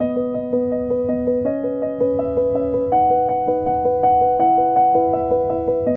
you